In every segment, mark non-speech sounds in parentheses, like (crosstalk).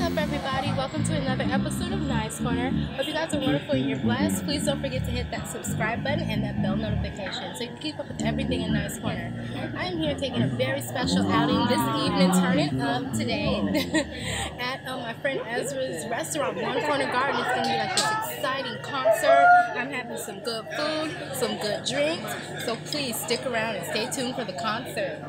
up, everybody? Welcome to another episode of Ny's Corner. Hope you guys are wonderful and you're blessed. Please don't forget to hit that subscribe button and that bell notification so you can keep up with everything in Ny's Corner. I am here taking a very special outing this evening, turning up today (laughs) at um, my friend Ezra's restaurant, One Corner Garden. It's going to be like this exciting concert. I'm having some good food, some good drinks. So please stick around and stay tuned for the concert.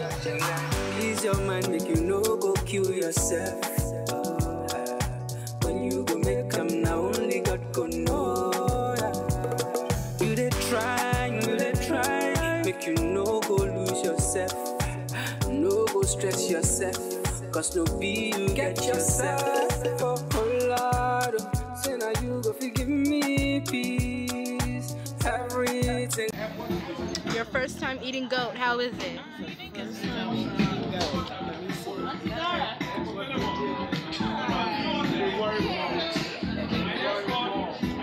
Ease your mind, make you no go kill yourself. When you go make them now, only God go know. You they try, you they try, make you no go lose yourself. No go stress yourself, cause no be you get yourself. Oh, oh Lord, say now you go forgive me peace, everything. Your first time eating goat, how is it?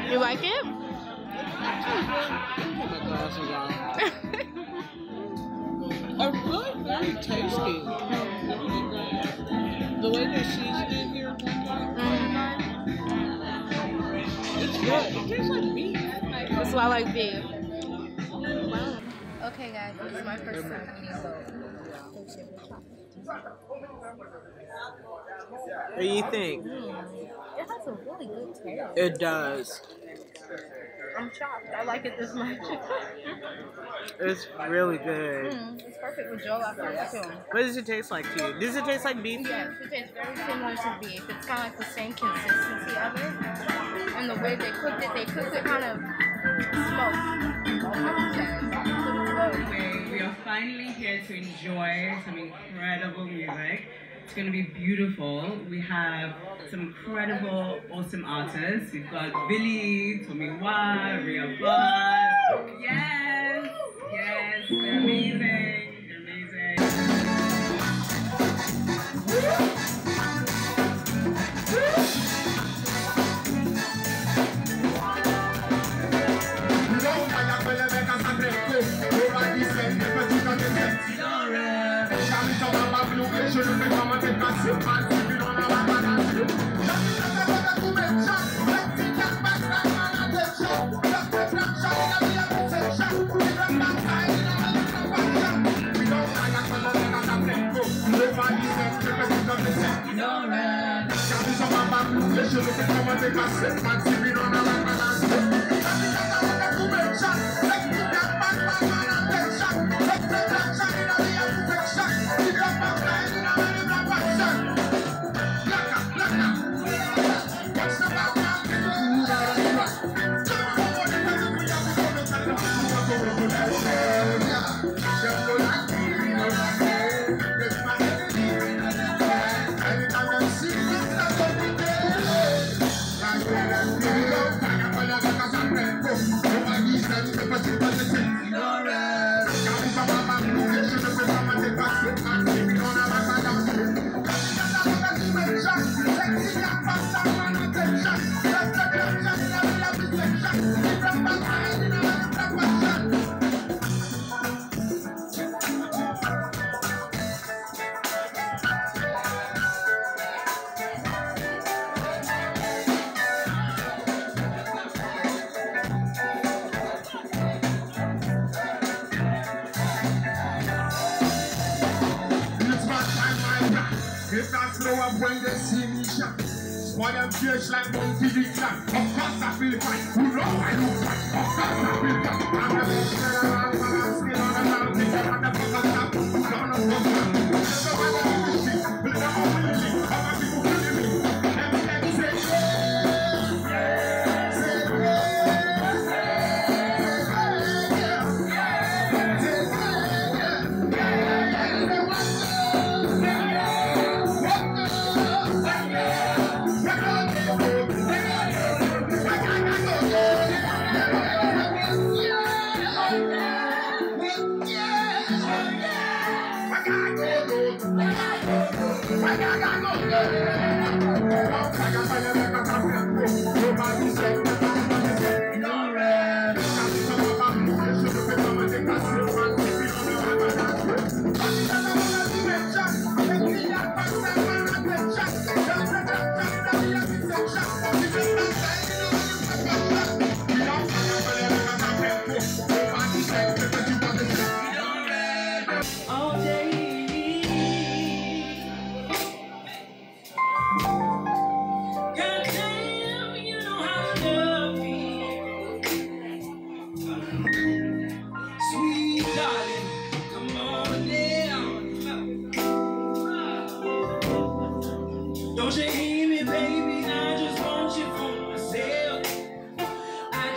You like it? are really very tasty. The way they season it here, mm-hmm. it's good. It tastes like beef. That's why I like beef. Okay, guys, this is my first time eating goat. What do you think? It has a really good taste. It does. I'm shocked. I like it this much. It's really good. Mm, it's perfect with jollof rice too. What does it taste like to you? Does it taste like beef? Yes, it tastes very similar to beef. It's kind of like the same consistency of it. And the way they cooked it, they cooked it kind of smoked. I would say. Smoked. Finally here to enjoy some incredible music. It's going to be beautiful. We have some incredible, awesome artists. We've got Villy, Tommy Wa, Ria Boss. Yes, yes, amazing. shouldn't be coming to gossip and if you don't know me know. That's slow up when they see me shot. Why them fierce like monkey dick clan? Of course I feel fine. Who know I look fine? Of course I feel fine. I'm a bitch that I run, but I'm still on the mountain. I'm the fuck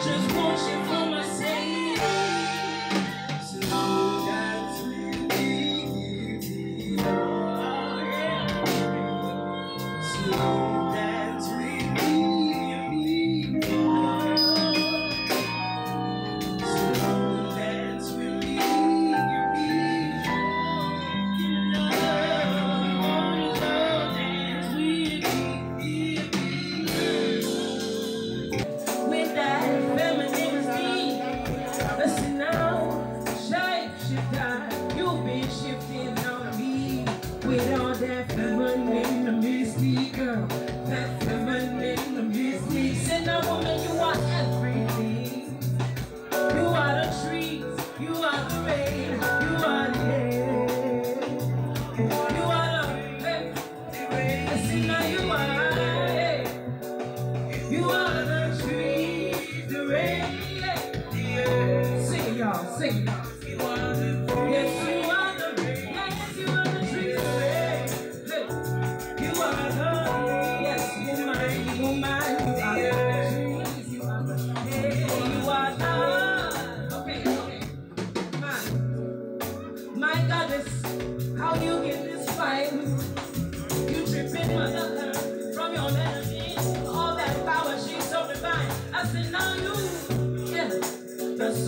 Just.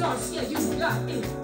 yeah, you got it. Eh.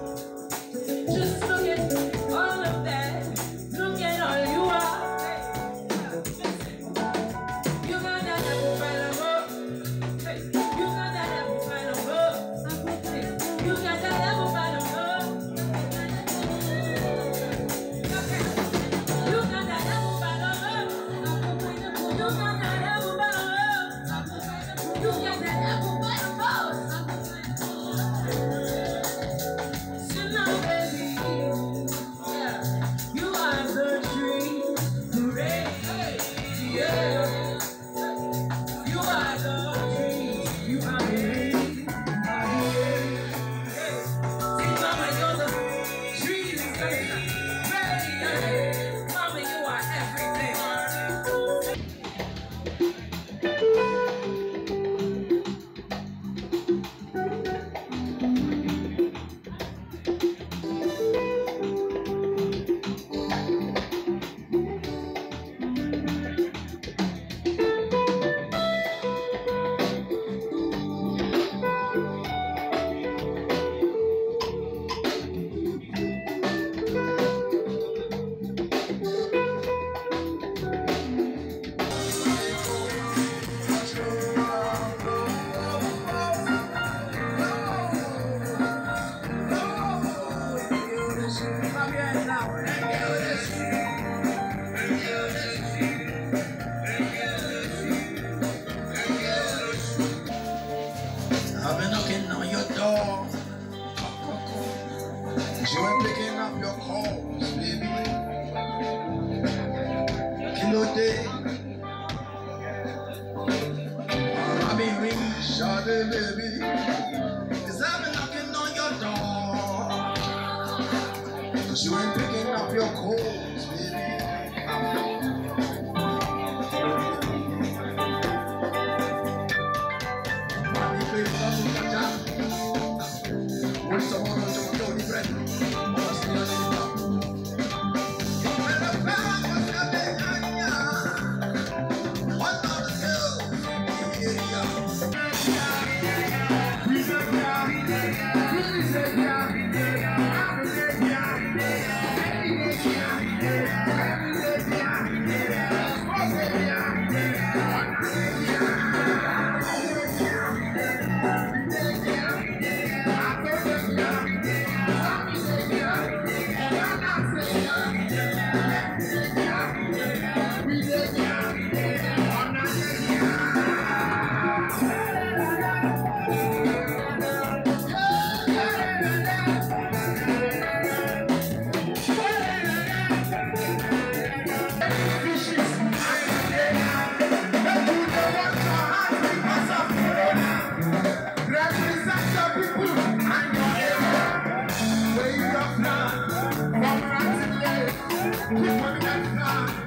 baby, baby. Cause I've been knocking on your door. Cause you ain't picking up your call. When that time